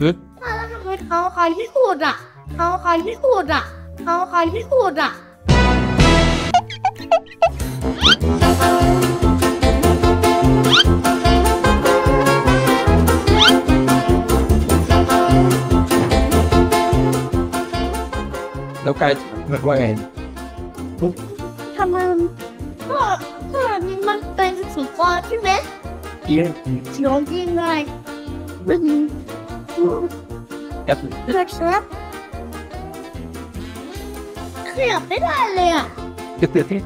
ปึ๊บแล้วทำไมเขาใครที่พูดอะเขาใครที่พูดอะเขาใครที่พูดอะแล้วกายว่าไงทำไมก็ก็มันเป็นสุกรใช่ไหมกินเสียงยังไงเป็นแอบกระชับขยับไม่ได้เลย Ja, bitte alle. Ja, bitte.